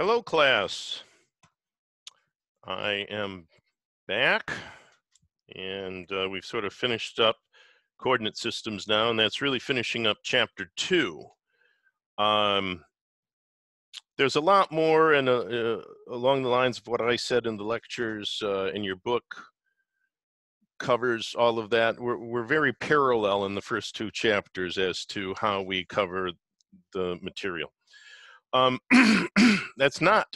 Hello, class. I am back, and uh, we've sort of finished up coordinate systems now, and that's really finishing up chapter two. Um, there's a lot more, and uh, uh, along the lines of what I said in the lectures uh, in your book covers all of that. We're, we're very parallel in the first two chapters as to how we cover the material. Um, that's not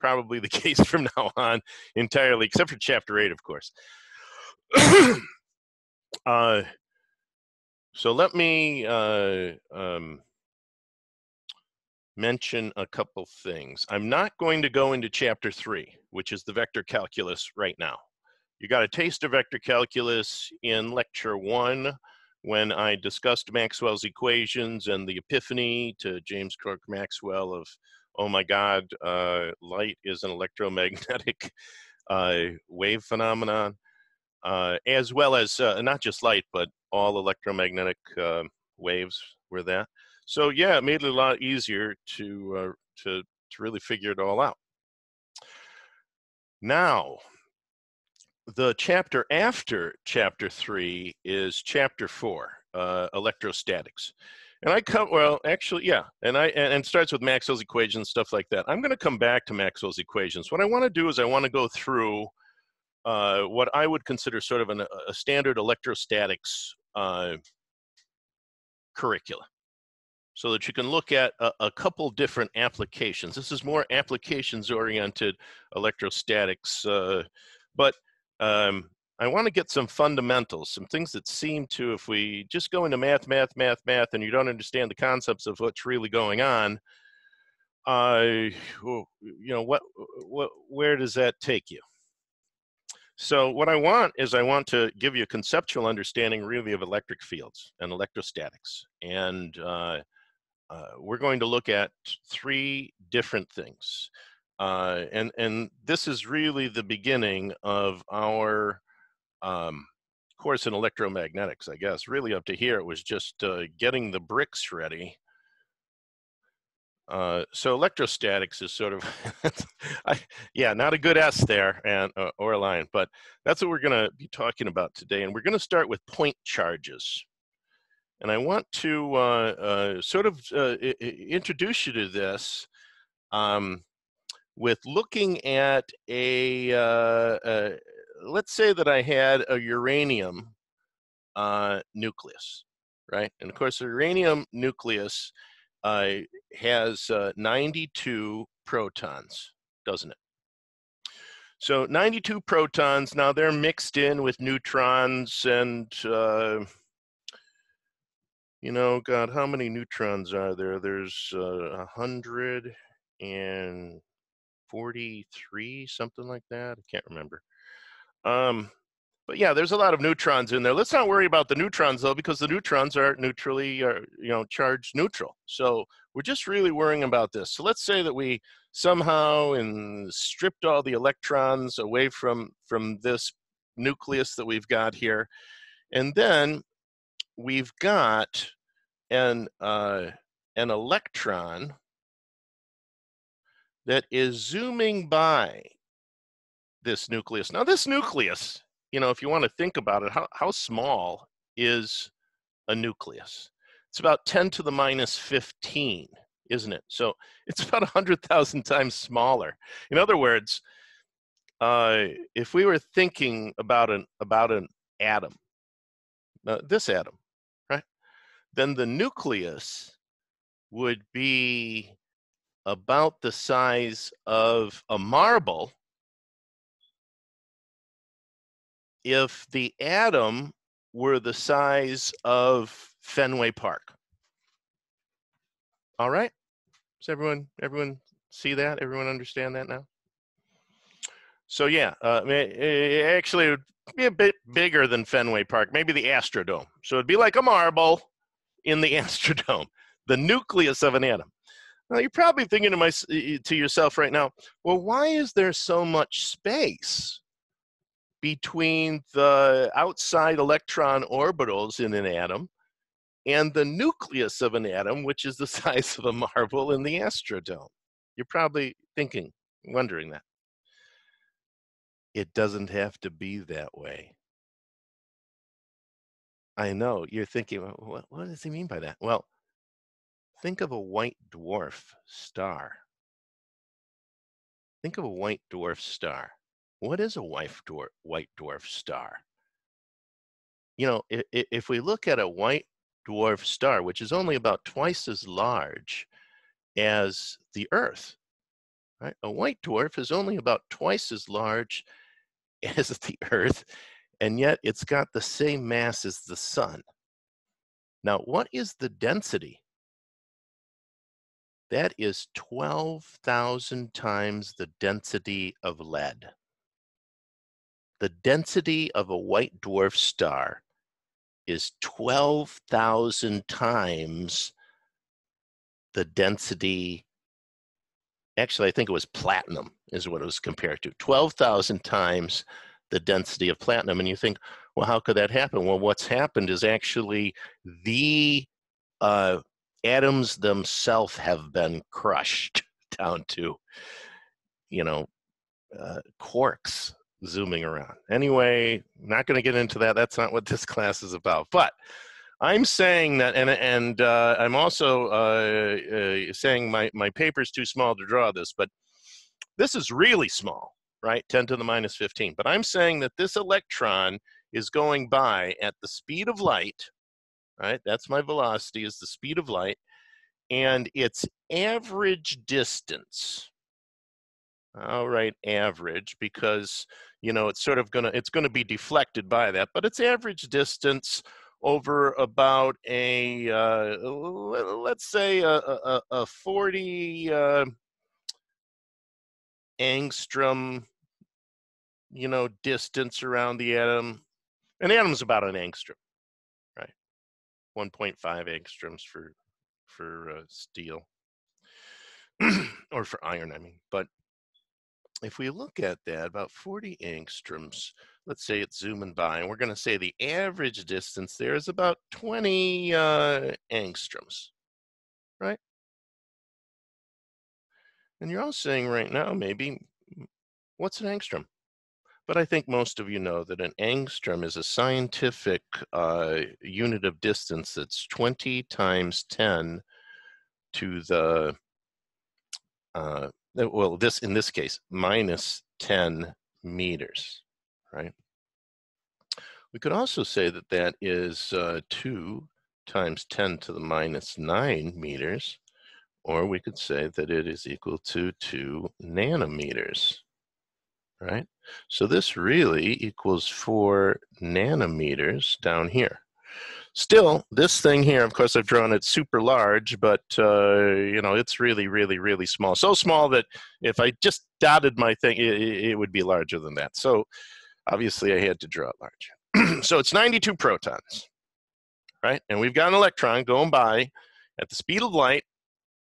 probably the case from now on entirely, except for chapter eight, of course. uh, so let me uh, um, mention a couple things. I'm not going to go into chapter three, which is the vector calculus right now. You got a taste of vector calculus in lecture one when I discussed Maxwell's equations and the epiphany to James Clerk Maxwell of, oh my God, uh, light is an electromagnetic uh, wave phenomenon, uh, as well as uh, not just light, but all electromagnetic uh, waves were that. So yeah, it made it a lot easier to, uh, to, to really figure it all out. Now, the chapter after chapter three is chapter four, uh, electrostatics. And I come, well, actually, yeah, and I, and, and starts with Maxwell's equations, stuff like that. I'm going to come back to Maxwell's equations. What I want to do is I want to go through uh, what I would consider sort of an, a standard electrostatics uh, curricula so that you can look at a, a, couple different applications. This is more applications oriented electrostatics, uh, but um, I want to get some fundamentals, some things that seem to, if we just go into math, math, math, math, and you don't understand the concepts of what's really going on, uh, you know, what, what, where does that take you? So what I want is I want to give you a conceptual understanding really of electric fields and electrostatics. And uh, uh, we're going to look at three different things. Uh, and and this is really the beginning of our um, course in electromagnetics, I guess. Really, up to here, it was just uh, getting the bricks ready. Uh, so electrostatics is sort of, I, yeah, not a good S there and uh, or a line, but that's what we're going to be talking about today. And we're going to start with point charges. And I want to uh, uh, sort of introduce you to this um, with looking at a, uh, uh, let's say that I had a uranium uh, nucleus, right? And of course, the uranium nucleus uh, has uh, 92 protons, doesn't it? So 92 protons, now they're mixed in with neutrons and, uh, you know, God, how many neutrons are there? There's a hundred and 43, something like that. I can't remember. Um, but yeah, there's a lot of neutrons in there. Let's not worry about the neutrons though, because the neutrons are neutrally, uh, you know, charged neutral. So we're just really worrying about this. So let's say that we somehow and stripped all the electrons away from from this nucleus that we've got here, and then we've got an uh, an electron that is zooming by this nucleus. Now, this nucleus, you know, if you want to think about it, how, how small is a nucleus? It's about 10 to the minus 15, isn't it? So it's about 100,000 times smaller. In other words, uh, if we were thinking about an about an atom, uh, this atom, right, then the nucleus would be about the size of a marble if the atom were the size of Fenway Park. All right? Does everyone everyone see that? Everyone understand that now? So yeah, uh, actually it would be a bit bigger than Fenway Park, maybe the Astrodome. So it'd be like a marble in the Astrodome, the nucleus of an atom. Now you're probably thinking to my to yourself right now, well, why is there so much space between the outside electron orbitals in an atom and the nucleus of an atom, which is the size of a marble in the astrodome? You're probably thinking, wondering that. It doesn't have to be that way. I know. You're thinking, what, what does he mean by that? Well, think of a white dwarf star. Think of a white dwarf star. What is a white dwarf, white dwarf star? You know, if, if we look at a white dwarf star, which is only about twice as large as the Earth, right? A white dwarf is only about twice as large as the Earth, and yet it's got the same mass as the Sun. Now, what is the density? That is 12,000 times the density of lead. The density of a white dwarf star is 12,000 times the density. Actually, I think it was platinum, is what it was compared to. 12,000 times the density of platinum. And you think, well, how could that happen? Well, what's happened is actually the uh, atoms themselves have been crushed down to, you know, uh, quarks zooming around. Anyway, not going to get into that. That's not what this class is about. But I'm saying that, and and uh, I'm also uh, uh, saying my my paper's too small to draw this, but this is really small, right? 10 to the minus 15. But I'm saying that this electron is going by at the speed of light, right? That's my velocity is the speed of light, and its average distance all right average because you know it's sort of gonna it's gonna be deflected by that but its average distance over about a uh, let's say a, a, a 40 uh, angstrom you know distance around the atom an atom is about an angstrom 1.5 angstroms for for uh, steel or for iron i mean but if we look at that, about 40 angstroms, let's say it's zooming by, and we're going to say the average distance there is about 20 uh, angstroms, right? And you're all saying right now, maybe, what's an angstrom? But I think most of you know that an angstrom is a scientific uh, unit of distance that's 20 times 10 to the uh, well, this in this case, minus 10 meters, right? We could also say that that is uh, 2 times 10 to the minus 9 meters, or we could say that it is equal to 2 nanometers, right? So this really equals 4 nanometers down here. Still, this thing here, of course, I've drawn it super large, but uh, you know, it's really, really, really small. So small that if I just dotted my thing, it, it would be larger than that. So obviously, I had to draw it large. so it's 92 protons, right? And we've got an electron going by at the speed of light,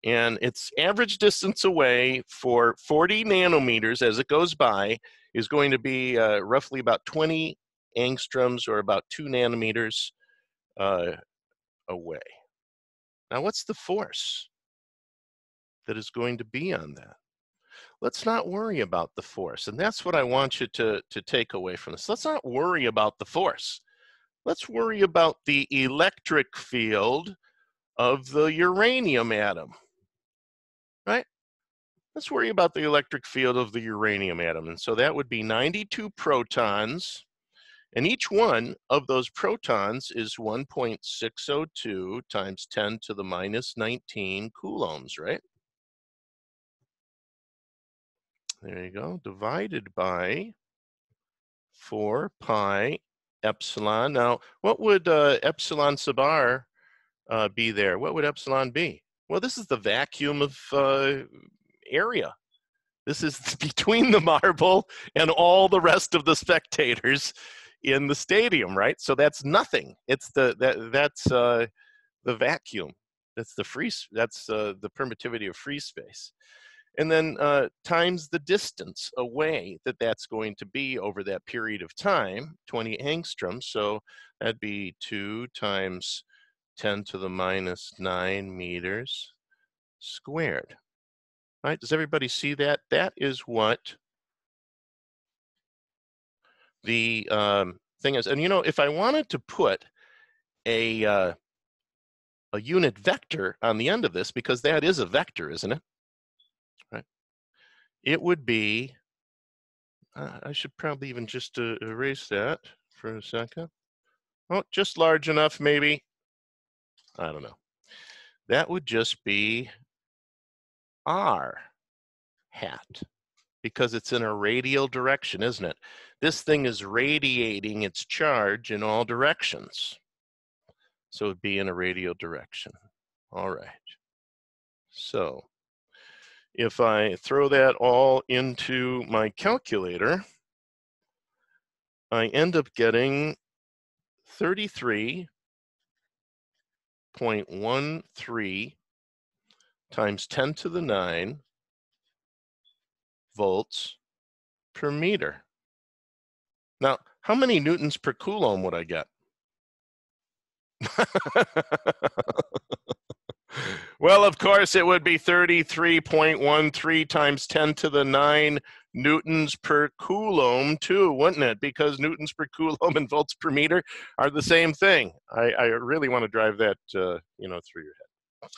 and its average distance away for 40 nanometers as it goes by is going to be uh, roughly about 20 angstroms or about two nanometers uh, away. Now, what's the force that is going to be on that? Let's not worry about the force. And that's what I want you to, to take away from this. Let's not worry about the force. Let's worry about the electric field of the uranium atom, right? Let's worry about the electric field of the uranium atom. And so that would be 92 protons and each one of those protons is 1.602 times 10 to the minus 19 coulombs, right? There you go, divided by 4 pi epsilon. Now, what would uh, epsilon sub r uh, be there? What would epsilon be? Well, this is the vacuum of uh, area. This is between the marble and all the rest of the spectators in the stadium, right? So that's nothing. It's the that that's uh, the vacuum. That's the free. That's uh, the permittivity of free space, and then uh, times the distance away that that's going to be over that period of time, 20 angstroms. So that'd be two times 10 to the minus nine meters squared. Right? Does everybody see that? That is what the um, thing is. And you know, if I wanted to put a uh, a unit vector on the end of this, because that is a vector, isn't it? Right? It would be, uh, I should probably even just uh, erase that for a second. Oh, just large enough, maybe. I don't know. That would just be r hat because it's in a radial direction, isn't it? This thing is radiating its charge in all directions. So it'd be in a radial direction. All right. So if I throw that all into my calculator, I end up getting 33.13 times 10 to the 9 volts per meter. Now, how many newtons per coulomb would I get? well, of course, it would be 33.13 times 10 to the 9 newtons per coulomb, too, wouldn't it? Because newtons per coulomb and volts per meter are the same thing. I, I really want to drive that, uh, you know, through your head.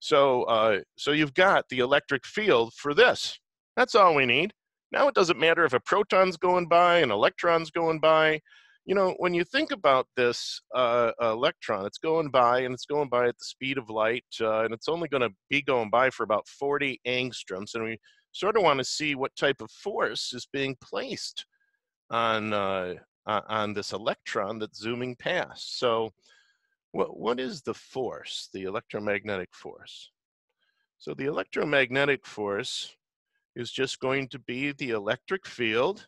So, uh, so you've got the electric field for this. That's all we need. Now it doesn't matter if a proton's going by, an electron's going by you know, when you think about this uh, electron, it's going by and it's going by at the speed of light, uh, and it's only going to be going by for about 40 angstroms. And we sort of want to see what type of force is being placed on uh, on this electron that's zooming past. So, what what is the force? The electromagnetic force. So the electromagnetic force is just going to be the electric field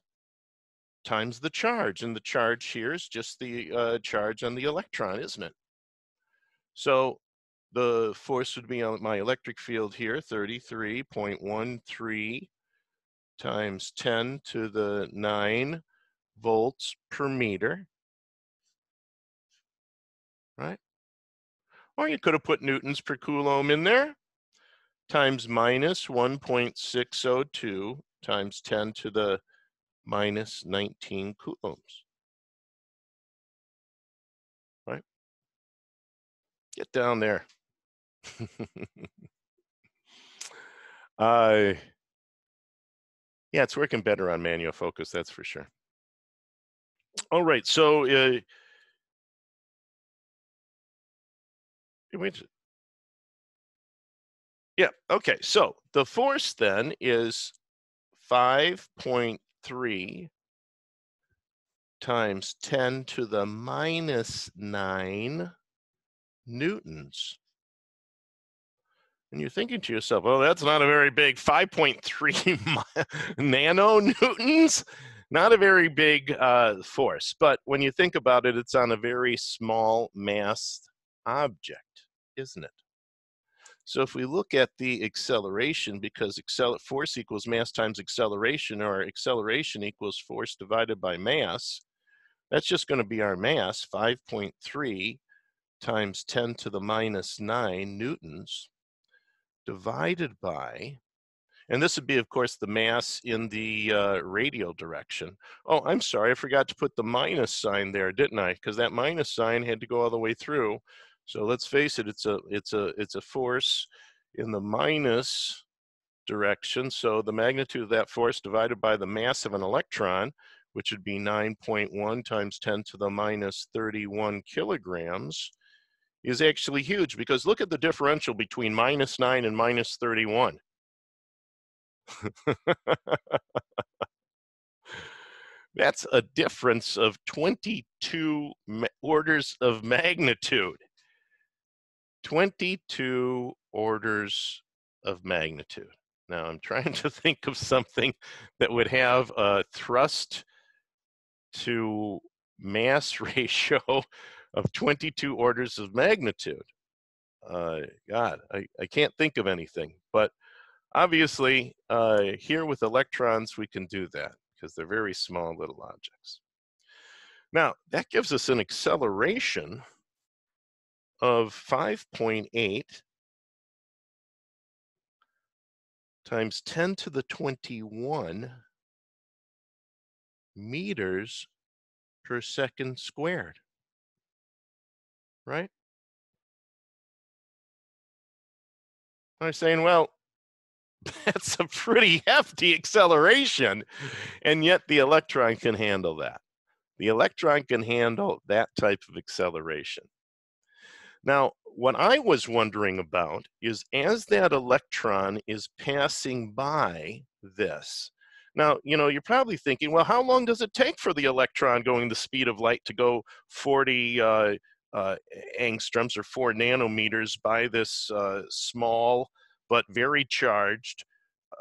times the charge. And the charge here is just the uh, charge on the electron, isn't it? So the force would be on my electric field here, 33.13 times 10 to the 9 volts per meter. Right? Or you could have put newtons per coulomb in there times minus 1.602 times 10 to the minus 19 coulombs. Right? Get down there. uh, yeah, it's working better on manual focus, that's for sure. All right, so uh, yeah, okay, so the force then is 5.3 times 10 to the minus 9 newtons. And you're thinking to yourself, oh, that's not a very big 5.3 nano newtons. Not a very big uh, force. But when you think about it, it's on a very small mass object, isn't it? So if we look at the acceleration, because accel force equals mass times acceleration, or acceleration equals force divided by mass, that's just going to be our mass, 5.3 times 10 to the minus 9 newtons, divided by, and this would be, of course, the mass in the uh, radial direction. Oh, I'm sorry, I forgot to put the minus sign there, didn't I? Because that minus sign had to go all the way through. So let's face it, it's a it's a it's a force in the minus direction. So the magnitude of that force divided by the mass of an electron, which would be 9.1 times 10 to the minus 31 kilograms, is actually huge because look at the differential between minus 9 and minus 31. That's a difference of 22 orders of magnitude. 22 orders of magnitude. Now I'm trying to think of something that would have a thrust to mass ratio of 22 orders of magnitude. Uh, God, I, I can't think of anything. But obviously, uh, here with electrons, we can do that because they're very small little objects. Now, that gives us an acceleration of 5.8 times 10 to the 21 meters per second squared. Right? I'm saying, well, that's a pretty hefty acceleration, and yet the electron can handle that. The electron can handle that type of acceleration. Now, what I was wondering about is as that electron is passing by this, now, you know, you're probably thinking, well, how long does it take for the electron going the speed of light to go 40 uh, uh, angstroms or four nanometers by this uh, small but very charged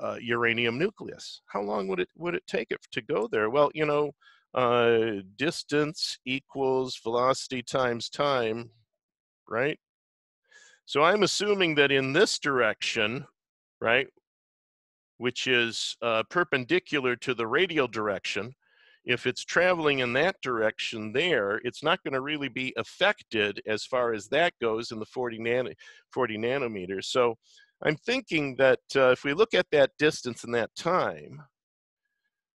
uh, uranium nucleus? How long would it would it take it to go there? Well, you know, uh, distance equals velocity times time, right? So I'm assuming that in this direction, right, which is uh, perpendicular to the radial direction, if it's traveling in that direction there, it's not going to really be affected as far as that goes in the 40, nan 40 nanometers. So I'm thinking that uh, if we look at that distance and that time,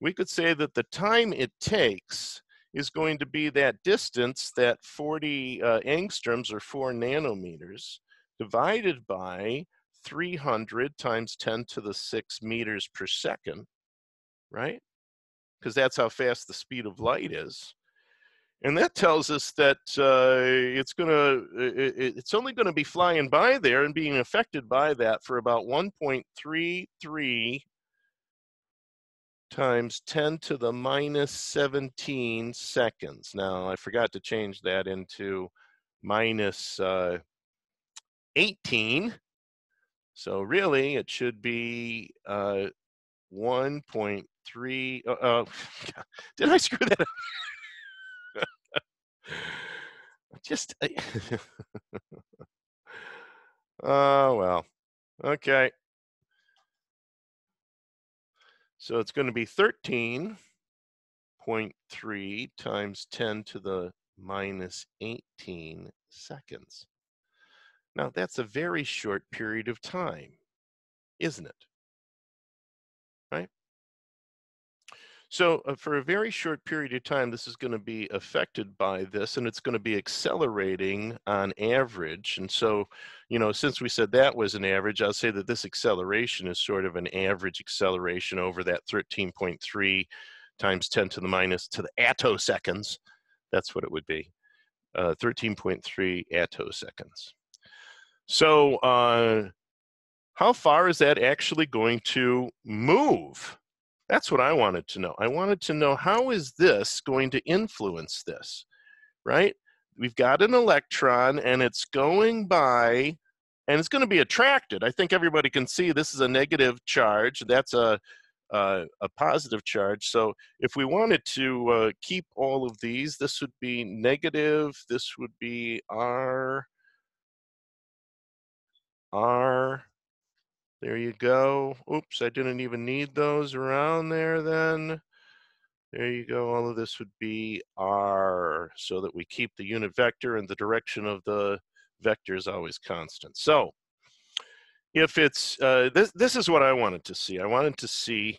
we could say that the time it takes is going to be that distance, that 40 uh, angstroms or 4 nanometers, divided by 300 times 10 to the 6 meters per second, right? Because that's how fast the speed of light is. And that tells us that uh, it's going to, it, it's only going to be flying by there and being affected by that for about 1.33 times 10 to the minus 17 seconds. Now, I forgot to change that into minus, uh, 18. So really, it should be uh, 1.3. Uh, uh, did I screw that up? Just. oh, well. Okay. So it's going to be 13.3 times 10 to the minus 18 seconds. Now, that's a very short period of time, isn't it? So uh, for a very short period of time, this is going to be affected by this, and it's going to be accelerating on average. And so, you know, since we said that was an average, I'll say that this acceleration is sort of an average acceleration over that 13.3 times 10 to the minus to the attoseconds. That's what it would be, uh, 13.3 attoseconds. So, uh, how far is that actually going to move? That's what I wanted to know. I wanted to know how is this going to influence this, right? We've got an electron and it's going by and it's going to be attracted. I think everybody can see this is a negative charge. That's a, a positive charge. So if we wanted to uh, keep all of these, this would be negative. This would be R R. There you go. Oops, I didn't even need those around there then. There you go. All of this would be R so that we keep the unit vector and the direction of the vector is always constant. So if it's, uh, this, this is what I wanted to see. I wanted to see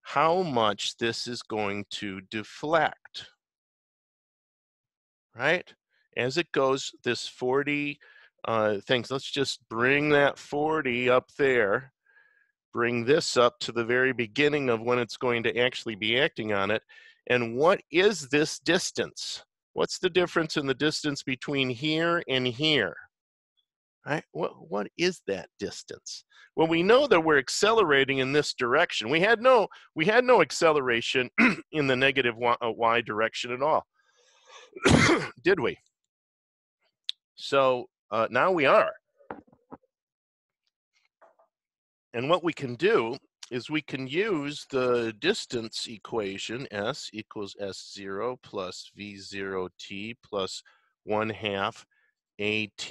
how much this is going to deflect, right? As it goes, this 40 uh, things. Let's just bring that 40 up there, bring this up to the very beginning of when it's going to actually be acting on it. And what is this distance? What's the difference in the distance between here and here? Right? What, what is that distance? Well, we know that we're accelerating in this direction. We had no, we had no acceleration in the negative y, uh, y direction at all, did we? So uh, now we are. And what we can do is we can use the distance equation, S equals S0 plus V0t plus 1 half AT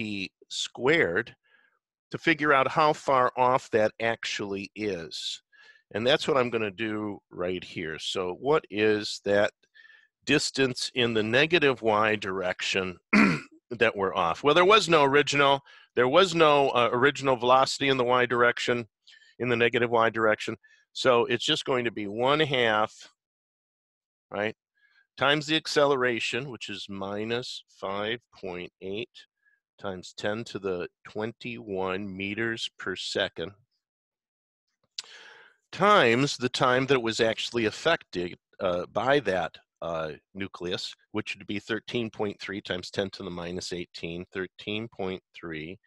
squared to figure out how far off that actually is. And that's what I'm going to do right here. So what is that distance in the negative y direction that were off. Well, there was no original. There was no uh, original velocity in the y direction. in the negative y direction. So it's just going to be 1 half, right, times the acceleration, which is minus 5.8 times 10 to the 21 meters per second, times the time that it was actually affected uh, by that uh, nucleus, which would be 13.3 times 10 to the minus 18, 13.3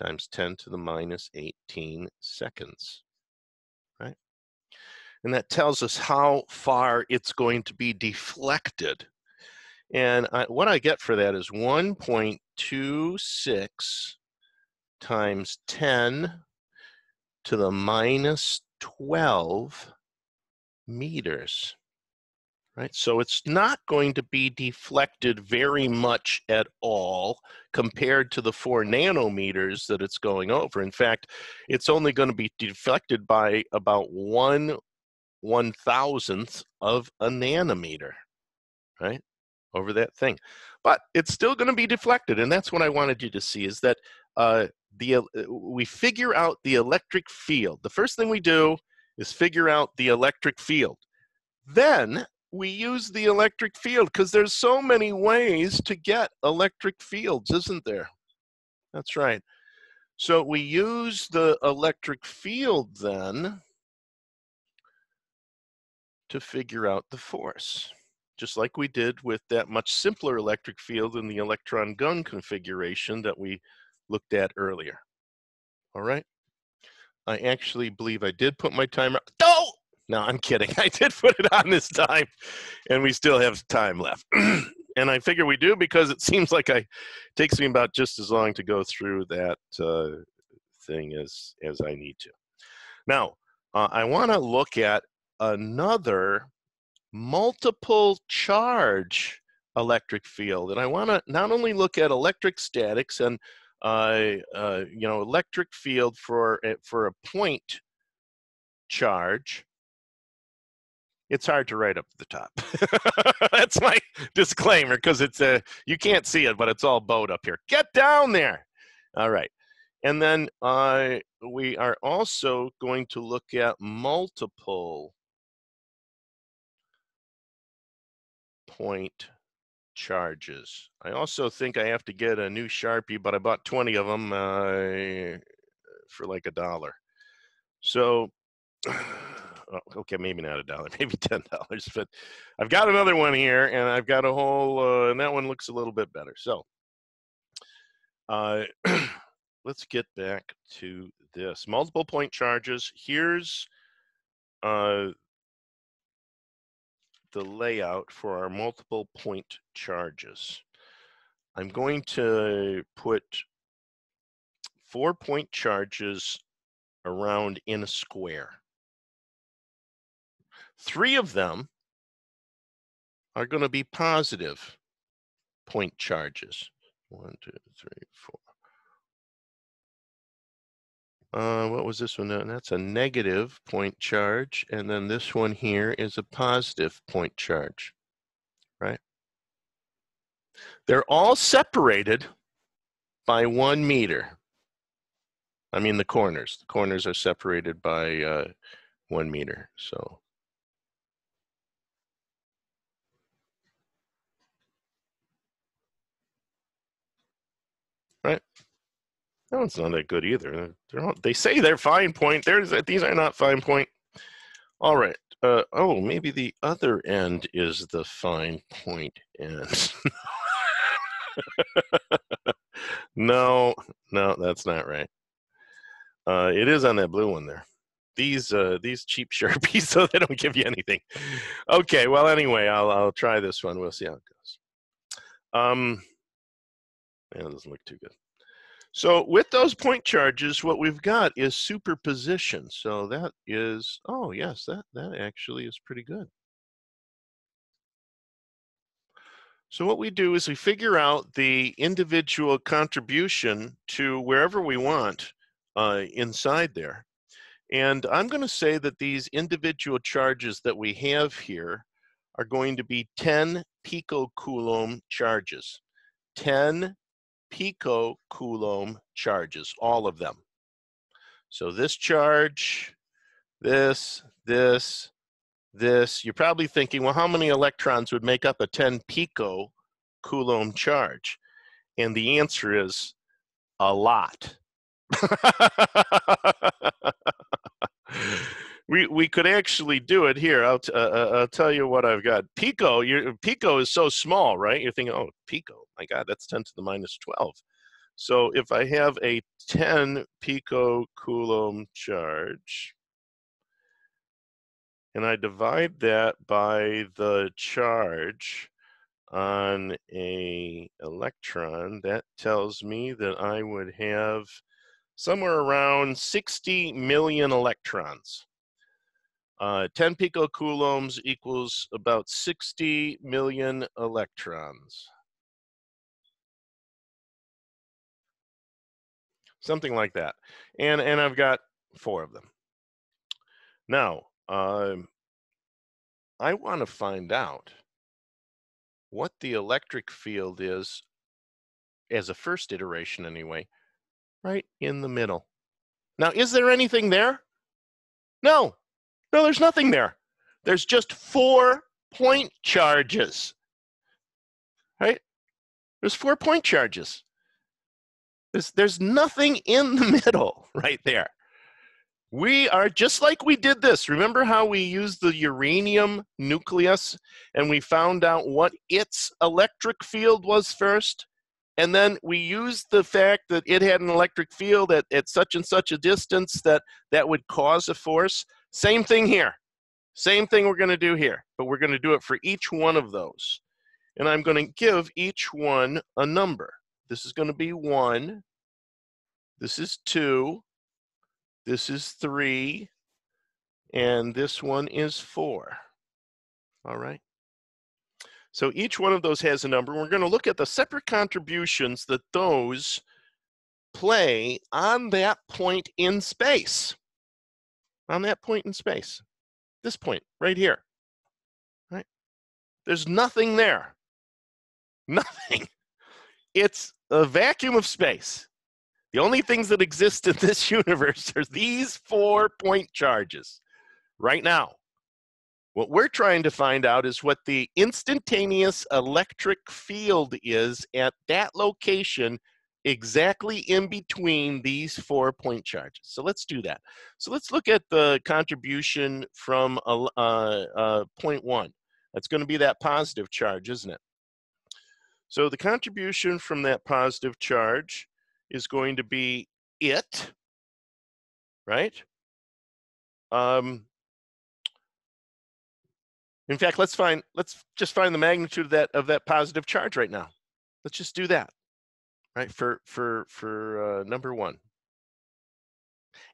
times 10 to the minus 18 seconds, right? And that tells us how far it's going to be deflected. And I, what I get for that is 1.26 times 10 to the minus 12 meters right? So it's not going to be deflected very much at all compared to the four nanometers that it's going over. In fact, it's only going to be deflected by about one one thousandth of a nanometer, right? Over that thing. But it's still going to be deflected, and that's what I wanted you to see is that uh, the uh, we figure out the electric field. The first thing we do is figure out the electric field. Then we use the electric field because there's so many ways to get electric fields, isn't there? That's right. So we use the electric field then to figure out the force, just like we did with that much simpler electric field in the electron gun configuration that we looked at earlier. All right. I actually believe I did put my timer. No, I'm kidding. I did put it on this time, and we still have time left. and I figure we do because it seems like I it takes me about just as long to go through that uh, thing as as I need to. Now, uh, I want to look at another multiple charge electric field, and I want to not only look at electric statics and uh, uh, you know electric field for eh, for a point charge it's hard to write up the top. That's my disclaimer because it's a you can't see it, but it's all bowed up here. Get down there. All right. And then uh, we are also going to look at multiple point charges. I also think I have to get a new Sharpie, but I bought 20 of them uh, for like a dollar. So okay, maybe not a dollar, maybe ten dollars, but I've got another one here, and I've got a whole, uh, and that one looks a little bit better. So, uh, let's get back to this multiple point charges. Here's uh, the layout for our multiple point charges. I'm going to put four point charges around in a square. Three of them are going to be positive point charges. One, two, three, four. Uh, what was this one? That's a negative point charge. And then this one here is a positive point charge, right? They're all separated by one meter. I mean the corners. The corners are separated by uh, one meter. So right? That one's not that good either. All, they say they're fine point. There's these are not fine point. All right. Uh, oh, maybe the other end is the fine point end. no, no, that's not right. Uh, it is on that blue one there. These uh, these cheap sharpies, so they don't give you anything. Okay, well, anyway, I'll I'll try this one. We'll see how it goes. Um, yeah, it doesn't look too good. So with those point charges, what we've got is superposition. So that is, oh yes, that, that actually is pretty good. So what we do is we figure out the individual contribution to wherever we want uh, inside there. And I'm going to say that these individual charges that we have here are going to be 10 picocoulomb charges. 10 picocoulomb charges, all of them. So this charge, this, this, this, you're probably thinking, well, how many electrons would make up a 10 pico Coulomb charge? And the answer is a lot. we we could actually do it here. I'll t- uh, uh, I'll tell you what I've got. Pico, your pico is so small, right? You're thinking, oh, pico, my God, that's 10 to the minus 12. So if I have a 10 pico coulomb charge, and I divide that by the charge on a electron, that tells me that I would have somewhere around 60 million electrons. Uh, 10 picocoulombs equals about 60 million electrons. Something like that. And, and I've got four of them. Now, um, I want to find out what the electric field is as a first iteration anyway, right in the middle. Now, is there anything there? No, no, there's nothing there. There's just four point charges, right? There's four point charges. There's, there's nothing in the middle right there. We are just like we did this. Remember how we used the uranium nucleus and we found out what its electric field was first? And then we used the fact that it had an electric field at, at such and such a distance that that would cause a force. Same thing here. Same thing we're going to do here, but we're going to do it for each one of those. And I'm going to give each one a number. This is going to be 1. This is 2. This is three, and this one is four. All right. So each one of those has a number. We're going to look at the separate contributions that those play on that point in space. On that point in space. This point right here. Right? There's nothing there. Nothing. It's a vacuum of space. The only things that exist in this universe are these four point charges right now. What we're trying to find out is what the instantaneous electric field is at that location exactly in between these four point charges. So let's do that. So let's look at the contribution from uh, uh, point one. That's going to be that positive charge, isn't it? So the contribution from that positive charge is going to be it, right? Um, in fact, let's find let's just find the magnitude of that of that positive charge right now. Let's just do that, right? For for for uh, number one.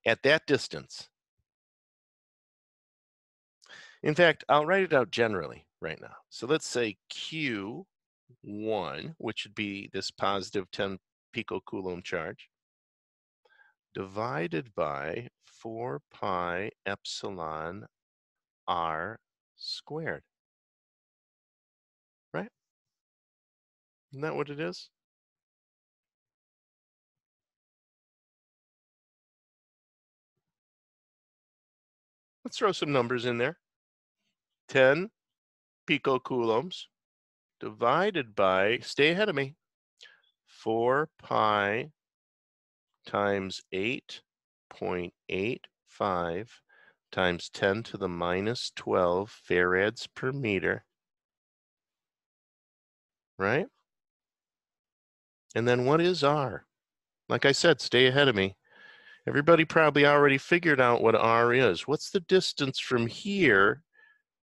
At that distance. In fact, I'll write it out generally right now. So let's say Q1, which would be this positive 10 picocoulomb charge divided by 4 pi epsilon r squared. Right? Isn't that what it is? Let's throw some numbers in there. 10 picocoulombs divided by, stay ahead of me, 4 pi times 8.85 times 10 to the minus 12 farads per meter, right? And then what is R? Like I said, stay ahead of me. Everybody probably already figured out what R is. What's the distance from here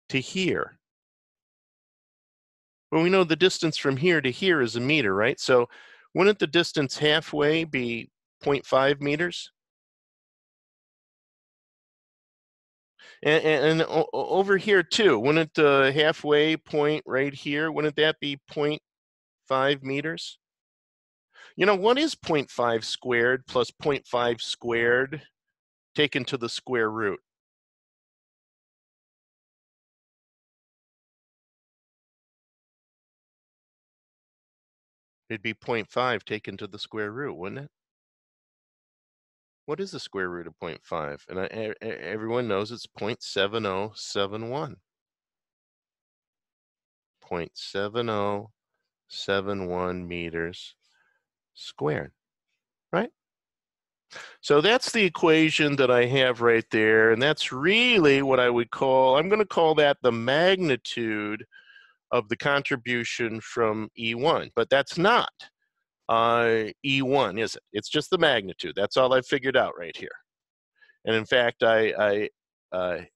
to here? Well, we know the distance from here to here is a meter, right? So wouldn't the distance halfway be 0.5 meters? And, and, and over here too, wouldn't the halfway point right here, wouldn't that be 0.5 meters? You know, what is 0.5 squared plus 0.5 squared taken to the square root? It'd be 0.5 taken to the square root, wouldn't it? what is the square root of 0.5? And I, everyone knows it's 0.7071. 0.7071 meters squared, right? So that's the equation that I have right there. And that's really what I would call, I'm going to call that the magnitude of the contribution from E1. But that's not uh, E1, is it? It's just the magnitude. That's all I've figured out right here. And in fact, I, I,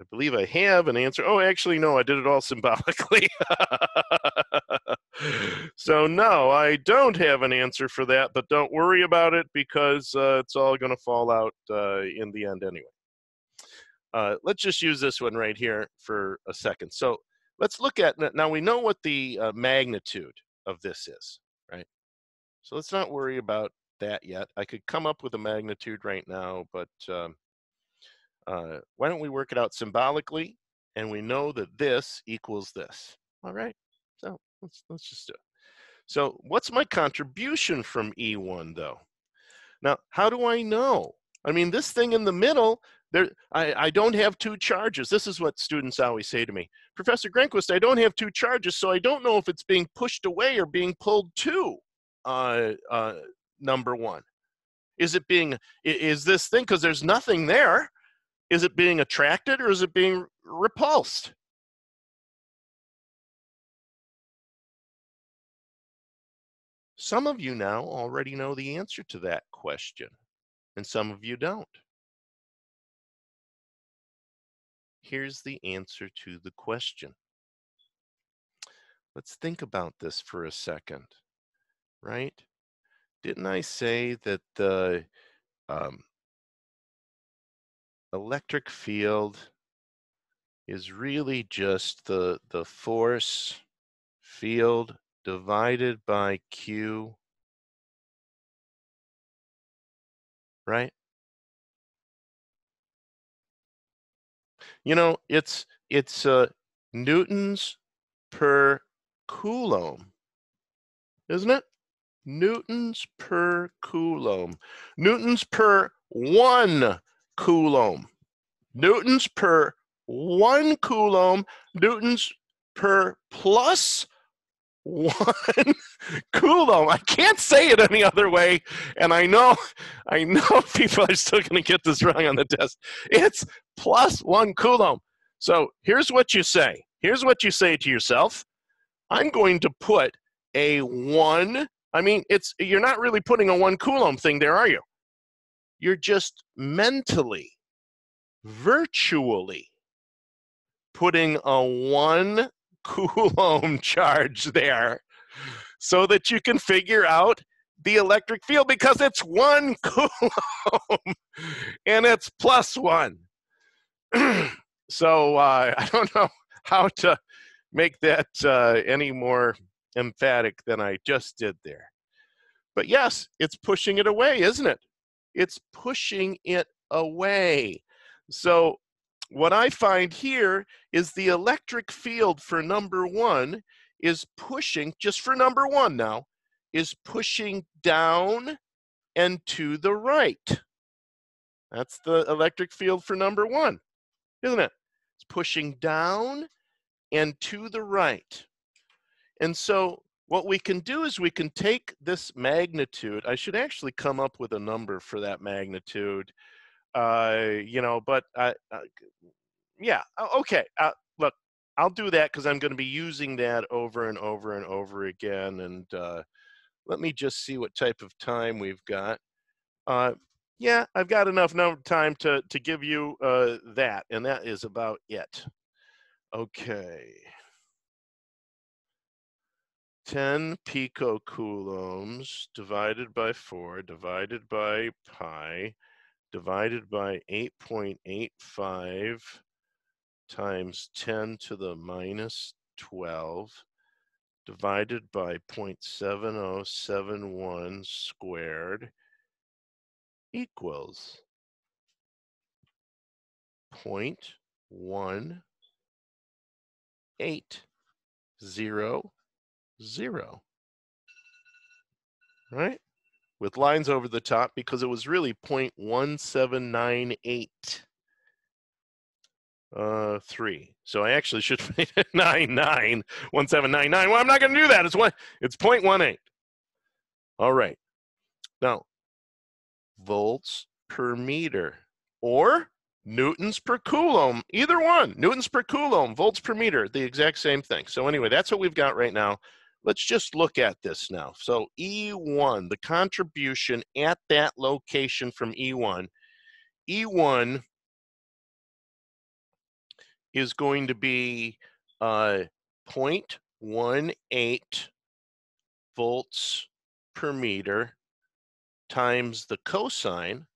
I believe I have an answer. Oh, actually, no, I did it all symbolically. so, no, I don't have an answer for that, but don't worry about it because uh, it's all going to fall out uh, in the end anyway. Uh, let's just use this one right here for a second. So, let's look at now we know what the uh, magnitude of this is, right? So, let's not worry about that yet. I could come up with a magnitude right now, but um, uh, why don't we work it out symbolically? And we know that this equals this. All right. So let's let's just do it. So what's my contribution from E1 though? Now, how do I know? I mean, this thing in the middle, there, I, I don't have two charges. This is what students always say to me. Professor Grenquist, I don't have two charges, so I don't know if it's being pushed away or being pulled to uh, uh, number one. Is it being, is this thing, because there's nothing there, is it being attracted or is it being repulsed? Some of you now already know the answer to that question, and some of you don't. Here's the answer to the question. Let's think about this for a second, right? Didn't I say that the um, electric field is really just the the force field divided by q right you know it's it's uh newtons per coulomb isn't it? Newtons per coulomb. Newtons per one coulomb. Newtons per one coulomb, newtons per plus one coulomb. I can't say it any other way. And I know, I know people are still going to get this wrong on the test. It's plus one coulomb. So here's what you say. Here's what you say to yourself. I'm going to put a one. I mean, it's you're not really putting a one coulomb thing there, are you? You're just mentally, virtually putting a one Coulomb charge there so that you can figure out the electric field because it's one Coulomb and it's plus one. so uh, I don't know how to make that uh, any more emphatic than I just did there. But yes, it's pushing it away, isn't it? it's pushing it away. So what I find here is the electric field for number one is pushing, just for number one now, is pushing down and to the right. That's the electric field for number one, isn't it? It's pushing down and to the right. And so what we can do is we can take this magnitude. I should actually come up with a number for that magnitude. Uh, you know, but uh, uh, yeah, okay. Uh, look, I'll do that because I'm going to be using that over and over and over again. And let me just see what type of time we've got. Yeah, I've got enough no time to to give you that, and that is about it. Okay. 10 picocoulombs divided by 4 divided by pi divided by 8.85 times 10 to the minus 12 divided by 0.7071 squared equals 0.180 zero, right? With lines over the top because it was really 0.1798 uh, three. So I actually should have made it. Well, I'm not going to do that. It's one. It's 0.18. All right. Now, volts per meter or newtons per coulomb. Either one. Newtons per coulomb, volts per meter, the exact same thing. So anyway, that's what we've got right now. Let's just look at this now. So E1, the contribution at that location from E1. E1 is going to be uh, 0.18 volts per meter times the cosine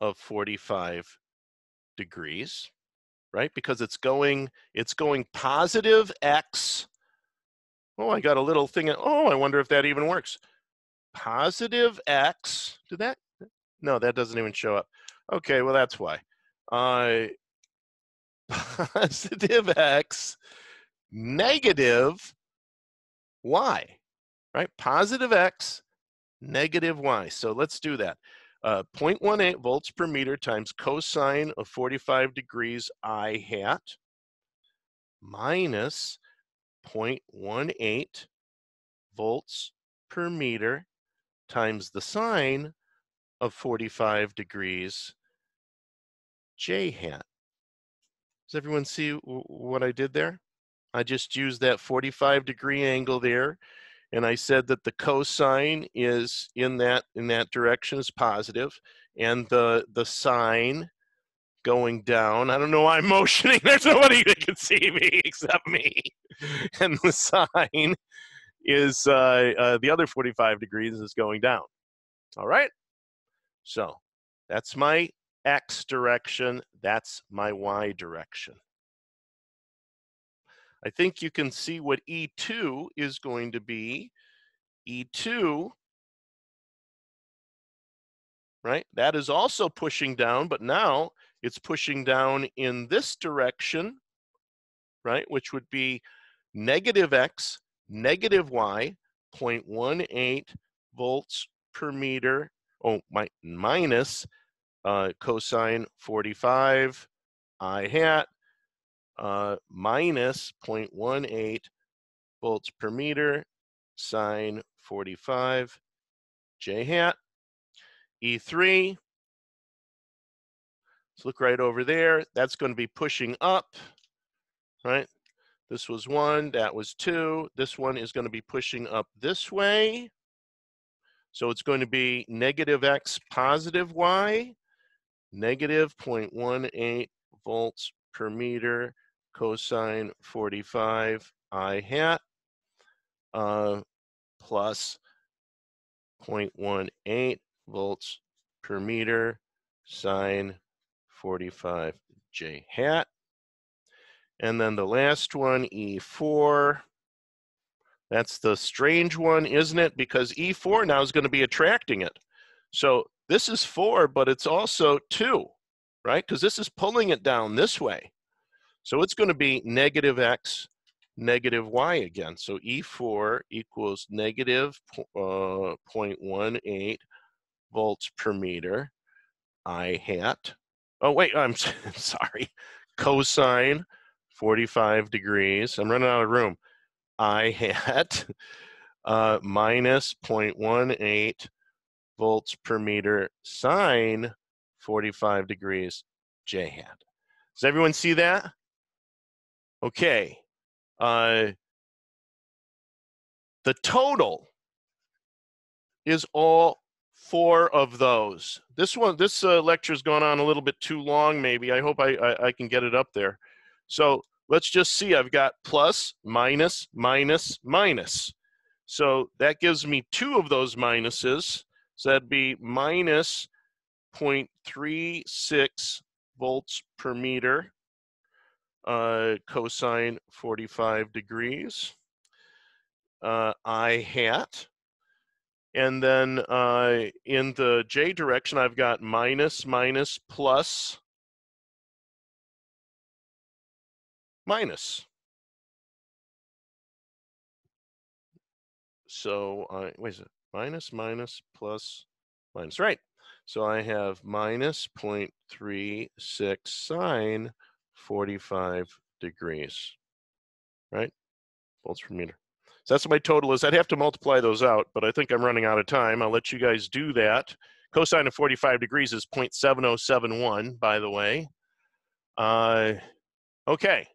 of 45 degrees, right? Because it's going, it's going positive x. Oh, I got a little thing. Oh, I wonder if that even works. Positive x. Did that? No, that doesn't even show up. Okay, well, that's why. Uh, positive x, negative y, right? Positive x, negative y. So let's do that. Uh, 0.18 volts per meter times cosine of 45 degrees i hat minus 0.18 volts per meter times the sine of 45 degrees j hat. Does everyone see what I did there? I just used that 45 degree angle there and I said that the cosine is in that in that direction is positive and the the sine going down. I don't know why I'm motioning. There's nobody that can see me except me. And the sine is uh, uh, the other 45 degrees is going down. All right. So that's my x direction, that's my y direction. I think you can see what E2 is going to be. E2, right? That is also pushing down, but now it's pushing down in this direction, right? Which would be negative x, negative y, 0.18 volts per meter, oh, my, minus uh, cosine 45 i hat uh, minus 0.18 volts per meter sine 45 j hat. E3, let's look right over there. That's going to be pushing up, right? This was one, that was two. This one is going to be pushing up this way. So it's going to be negative x, positive y negative 0.18 volts per meter cosine 45 i hat uh, plus 0.18 volts per meter sine 45 j hat. And then the last one, E4, that's the strange one, isn't it? Because E4 now is going to be attracting it. So this is four, but it's also two, right? Because this is pulling it down this way. So it's going to be negative x, negative y again. So E4 equals negative, uh, 0.18 volts per meter I hat. Oh, wait, I'm sorry. Cosine 45 degrees. I'm running out of room. I hat uh, minus 0.18 volts per meter sine 45 degrees J hat. Does everyone see that? Okay. Uh, the total is all four of those. This one, this uh, lecture's gone on a little bit too long, maybe. I hope I, I, I can get it up there. So let's just see. I've got plus, minus, minus, minus. So that gives me two of those minuses. So that'd be minus 0.36 volts per meter uh, cosine 45 degrees uh, I hat. And then uh, in the J direction, I've got minus, minus, plus, minus. So, uh, wait a minus, minus, plus, minus right. So I have minus 0.36 sine 45 degrees, right? Volts per meter. So that's what my total is. I'd have to multiply those out, but I think I'm running out of time. I'll let you guys do that. Cosine of 45 degrees is 0.7071, by the way. Uh, okay,